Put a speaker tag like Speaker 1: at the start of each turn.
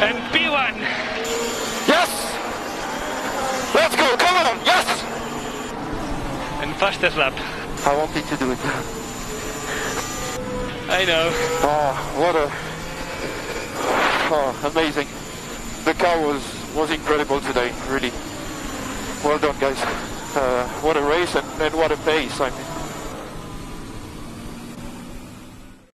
Speaker 1: And P1.
Speaker 2: Yes! Let's go, come on, yes!
Speaker 1: And fastest lap.
Speaker 2: I wanted to do it.
Speaker 1: I know.
Speaker 2: Oh, what a... Oh, amazing. The car was, was incredible today, really. Well done, guys. Uh, what a race and, and what a pace. I mean,